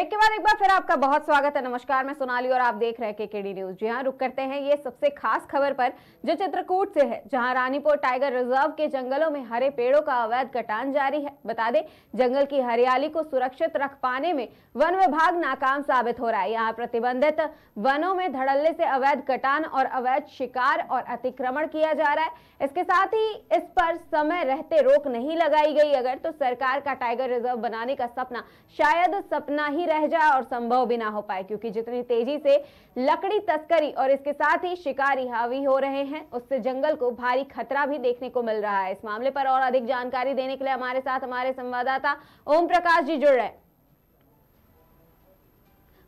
Break के बाद एक बार फिर आपका बहुत स्वागत है। नमस्कार, मैं सोनाली और आप देख रहे हैं केकेडी न्यूज़। जी हाँ रुक करते हैं ये सबसे खास खबर पर, जो चित्रकूट से है, जहाँ रानीपुर टाइगर रिज़र्व के जंगलों में हरे पेड़ों का अवैध कटान जारी है। बता दें, जंगल की हरियाली को सुरक्षित रख पाने में वन विभाग नाकाम साबित हो रहा है। यहाँ प्रतिबंधित वनों में धड़ल्ले से अवैध कटान और अवैध शिकार और अतिक्रमण किया जा रहा है। इसके साथ ही इस पर समय रहते रोक नहीं लगाई गई। अगर तो सरकार का टाइगर रिज़र्व बनाने का सपना, शायद सपना ही रह जाए और संभव भी ना हो पाए क्योंकि जितनी तेज़ी से लकड़ी तस्करी और इसके साथ ही शिकारी हावी हो रहे हैं उससे जंगल को भारी खतरा भी देखने को मिल रहा है। इस मामले पर और अधिक जानकारी देने के लिए हमारे साथ हमारे संवाददाता ओम प्रकाश जी जुड़ रहे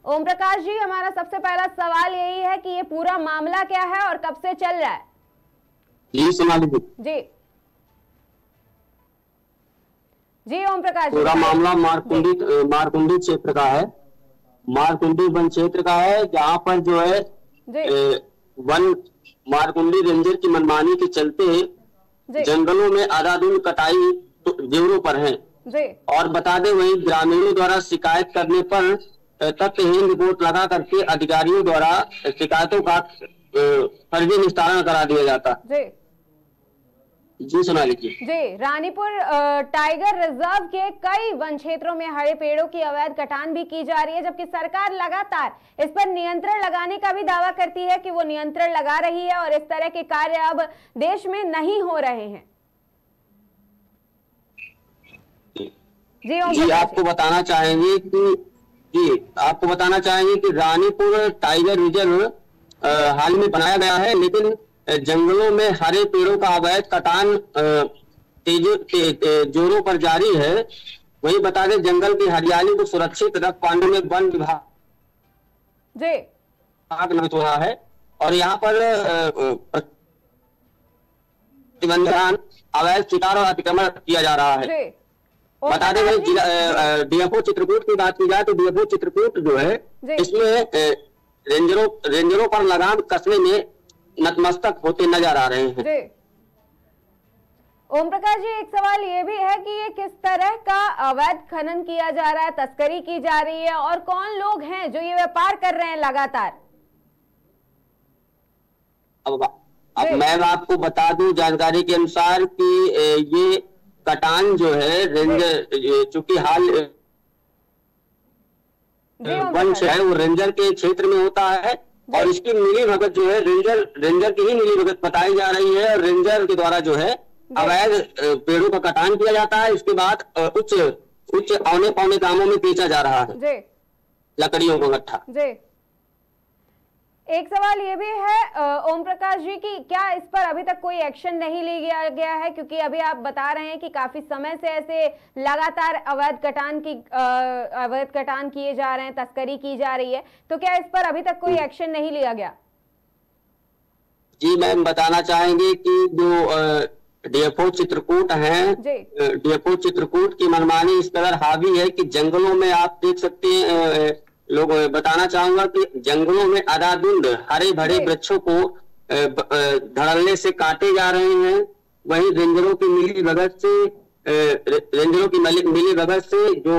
ओम प्रकाश जी हमारा सबसे पहला सवाल यही है कि ये पूरा मामला क्या है और कब से चल रहा है? जी जी। जी ओम प्रकाश पूरा मामला मारकुंडी मारकुंडी क्षेत्र का है। मारकुंडी वन क्षेत्र का है जहाँ पर जो है ए, वन मारकुंडी रेंजर की मनमानी के चलते जंगलों में आधाधुंध कटाई तो पर है। और बता दें वही ग्रामीणों द्वारा शिकायत करने पर तथ्यहीन रिपोर्ट लगा करके अधिकारियों द्वारा शिकायतों का फर्जी निस्तारण करा दिया जाता। जी सुना लीजिए। जी रानीपुर टाइगर रिज़र्व के कई वन क्षेत्रों में हरे पेड़ों की अवैध कटान भी की जा रही है जबकि सरकार लगातार इस पर नियंत्रण लगाने का भी दावा करती है कि वो नियंत्रण लगा रही है और इस तरह के कार्य अब देश में नहीं हो रहे हैं। जी जी आपको बताना चाहेंगे कि जी आपको बताना चाहेंगे कि रानीपुर टाइगर रिज़र्व हाल में बनाया गया है लेकिन जंगलों में हरे पेड़ों का अवैध कटान तेजो ते, ते, जोरों पर जारी है। वही बता दें जंगल की हरियाली को सुरक्षित रख पाने में वन विभाग जी। नष्ट हो रहा है और यहाँ पर प्रतिबंधन अवैध शिकार और अतिक्रमण किया जा रहा है। बता दें प्रकाश भाई जिला डीएफओ चित्रकूट की बात की जाए तो डीएफओ चित्रकूट जो है इसमें रेंजरों रेंजरों पर लगाम कसने में नतमस्तक होते नज़र आ रहे हैं। ओम प्रकाश जी एक सवाल ये भी है कि ये किस तरह का अवैध खनन किया जा रहा है तस्करी की जा रही है और कौन लोग हैं जो ये व्यापार कर रहे हैं लगातार? अब अब। मैं आपको बता दूँ जानकारी के अनुसार कि ये कटान जो है रेंजर चूँकि हाल वंश है वो रेंजर के क्षेत्र में होता है। और इसकी मिली भगत जो है रेंजर रेंजर की ही मिली भगत बताई जा रही है और रेंजर के द्वारा जो है अवैध पेड़ों का कटान किया जाता है। इसके बाद उच्च उच्च औने पौने कामों में बेचा जा रहा है। लकड़ियों को इकट्ठा। जी। एक सवाल ये भी है ओम प्रकाश जी की क्या इस पर अभी तक कोई एक्शन नहीं लिया गया है? क्योंकि अभी आप बता रहे हैं कि काफ़ी समय से ऐसे लगातार अवैध कटान की अवैध कटान किए जा रहे हैं तस्करी की जा रही है। तो क्या इस पर अभी तक कोई एक्शन नहीं लिया गया? जी मैम बताना चाहेंगे कि जो डीएफओ चित्रकूट हैं डीएफओ चित्रकूट की मनमानी इस कदर हावी है कि जंगलों में आप देख सकते हैं लोग बताना चाहूँगा कि जंगलों में अदाधुंध हरे भरे वृक्षों को धड़ल्ले से काटे जा रहे हैं। वहीं रेंजरों की मिली भगत से रेंजरों की मिली भगत से जो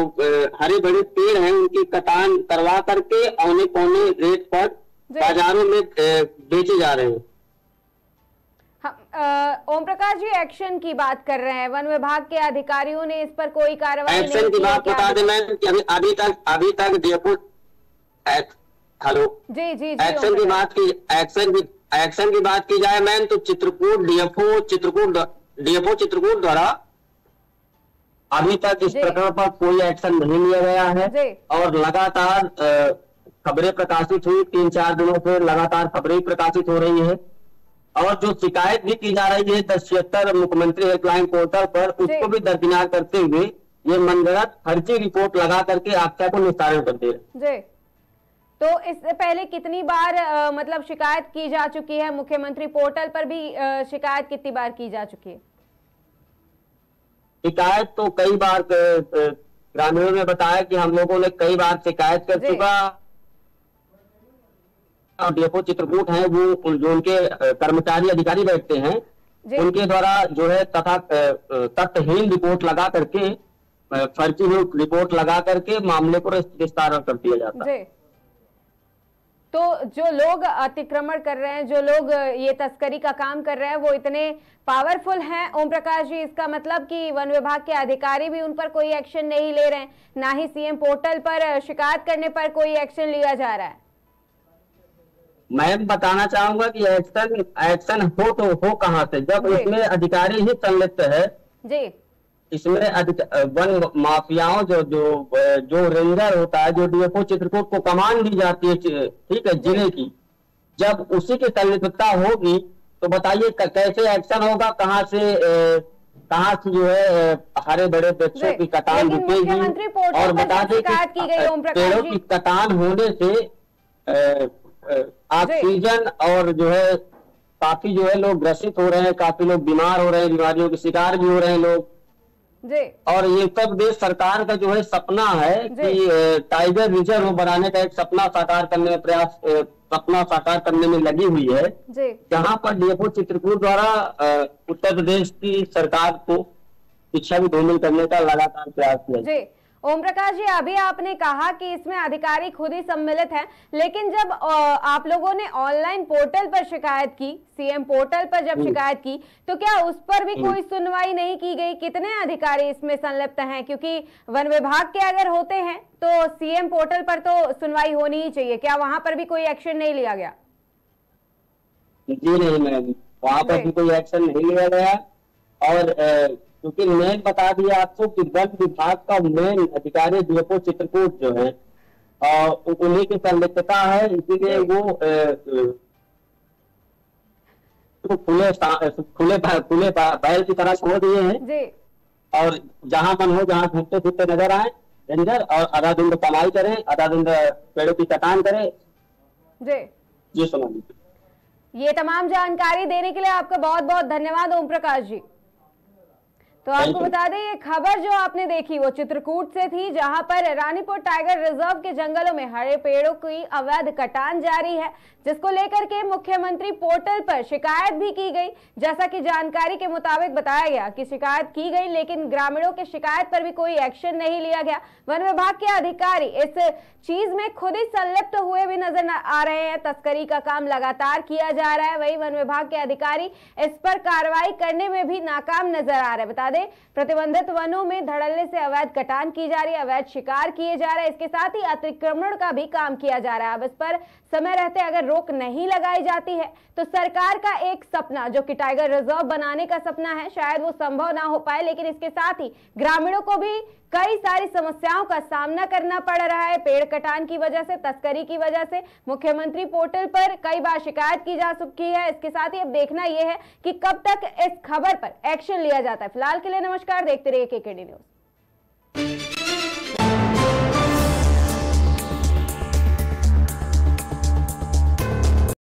हरे भरे पेड़ हैं उनकी कटान करवा करके औने पौने रेट पर बाजारों में बेचे जा रहे हैं। ओम प्रकाश जी एक्शन की बात कर रहे हैं। वन विभाग के अधिकारियों ने इस पर कोई कार्रवाई नहीं एक्शन की बात बता दें मैम कि अभी अभी तक अभी तक एक्ट- हेलो जी जी जी एक्शन की बात की एक्शन की एक्शन की बात की जाए मैम तो चित्रकूट डीएफओ चित्रकूट डीएफओ चित्रकूट द्वारा अभी तक इस। प्रकरण पर कोई एक्शन नहीं लिया गया है। और लगातार खबरें प्रकाशित हुई तीन चार दिनों से लगातार खबरें प्रकाशित हो रही है। और जो शिकायत भी की जा रही है दस छिहत्तर मुख्यमंत्री हेल्पलाइन पोर्टल पर उसको भी दरकिनार करते हुए ये मनगढ़ंत फर्जी रिपोर्ट लगा करके आख्या को निस्तारण कर दे रहे हैं। तो इससे पहले कितनी बार अ, मतलब शिकायत की जा चुकी है? मुख्यमंत्री पोर्टल पर भी अ, शिकायत कितनी बार की जा चुकी है? शिकायत तो कई बार ग्रामीणों ने बताया कि हम लोगों ने कई बार शिकायत कर चुका। और डेपो चित्रकूट है वो जो उनके कर्मचारी अधिकारी बैठते हैं उनके द्वारा जो है तथा तथ्यहीन रिपोर्ट लगा करके फर्जी रिपोर्ट लगा करके मामले को विस्तार कर दिया जाता। है तो जो लोग अतिक्रमण कर रहे हैं जो लोग ये तस्करी का काम कर रहे हैं वो इतने पावरफुल हैं। ओम प्रकाश जी इसका मतलब कि वन विभाग के अधिकारी भी उन पर कोई एक्शन नहीं ले रहे हैं। ना ही सीएम पोर्टल पर शिकायत करने पर कोई एक्शन लिया जा रहा है। मैं बताना चाहूँगा कि एक्शन एक्शन हो तो हो कहाँ से? जब इसमें अधिकारी ही संलिप्त है जी। इसमें वन माफियाओं जो जो जो रेंजर होता है जो डीएफओ चित्रकूट को कमान दी जाती है ठीक है ज़िले की। जब उसी की संलिप्तता होगी तो बताइए कैसे एक्शन होगा कहाँ से कहाँ से जो है हरे बड़े वृक्षों की कटान रुकेगी और बता दें कि पेड़ों की कटान होने से ऑक्सीजन और जो है काफ़ी जो है लोग ग्रसित हो रहे हैं काफ़ी लोग बीमार हो रहे हैं बीमारियों के शिकार भी हो रहे हैं लोग। जी। और ये उत्तर प्रदेश सरकार का जो है सपना है कि टाइगर रिज़र्व बनाने का एक सपना साकार करने में प्रयास सपना साकार करने में लगी हुई है। जहाँ पर डीएफओ चित्रकूट द्वारा उत्तर प्रदेश की सरकार को शिक्षा भी धूमिल करने का लगातार प्रयास किया ओम प्रकाश जी अभी आपने कहा कि इसमें अधिकारी खुद ही सम्मिलित हैं लेकिन जब आप लोगों ने ऑनलाइन पोर्टल पर शिकायत की सीएम पोर्टल पर जब शिकायत की तो क्या उस पर भी कोई सुनवाई नहीं की गई? कितने अधिकारी इसमें संलिप्त हैं? क्योंकि वन विभाग के अगर होते हैं तो सीएम पोर्टल पर तो सुनवाई होनी ही चाहिए। क्या वहाँ पर भी कोई एक्शन नहीं लिया गया? जी नहीं मैम। वहाँ पर भी कोई एक्शन नहीं लिया गया। और क्योंकि मेन बता दिया आपको कि वन विभाग का मेन अधिकारी डीएफओ चित्रकूट जो है उन्हीं की संलिप्तता है इसीलिए वो तो खुले खुले खुले बैल की तरह छोड़ दिए हैं। और जहाँ मन हो जहाँ घूमते फिरते नज़र आए रेंजर और आधा दिन कमाई करें आधा दिन पेड़ों की कटान करें। जी। जी सुना। ये तमाम जानकारी देने के लिए आपका बहुत बहुत धन्यवाद ओम प्रकाश जी। तो आपको बता दें ये खबर जो आपने देखी वो चित्रकूट से थी जहाँ पर रानीपुर टाइगर रिज़र्व के जंगलों में हरे पेड़ों की अवैध कटान जारी है जिसको लेकर के मुख्यमंत्री पोर्टल पर शिकायत भी की गई। जैसा कि जानकारी के मुताबिक बताया गया कि शिकायत की गई लेकिन ग्रामीणों के शिकायत पर भी कोई एक्शन नहीं लिया गया। वन विभाग के अधिकारी इस चीज़ में खुद ही संलिप्त हुए भी नज़र आ रहे हैं। तस्करी का काम लगातार किया जा रहा है। वही वन विभाग के अधिकारी इस पर कार्रवाई करने में भी नाकाम नज़र आ रहे हैं। बता दें। प्रतिबंधित वनों में धड़ल्ले से अवैध कटान की जा रही है, अवैध शिकार किए जा रहे हैं। इसके साथ ही अतिक्रमण का भी काम किया जा रहा है। अब इस पर समय रहते अगर रोक नहीं लगाई जाती है तो सरकार का एक सपना, जो कि टाइगर रिज़र्व बनाने का सपना है, शायद वो संभव ना हो पाए, लेकिन इसके साथ ही ग्रामीणों को भी कई सारी समस्याओं का सामना करना पड़ रहा है। पेड़ कटान की वजह से, तस्करी की वजह से मुख्यमंत्री पोर्टल पर कई बार शिकायत की जा चुकी है। इसके साथ ही अब देखना यह है कि कब तक इस खबर पर एक्शन लिया जाता है। फ़िलहाल के लिए नमस्कार देखते रहिए के न्यूज़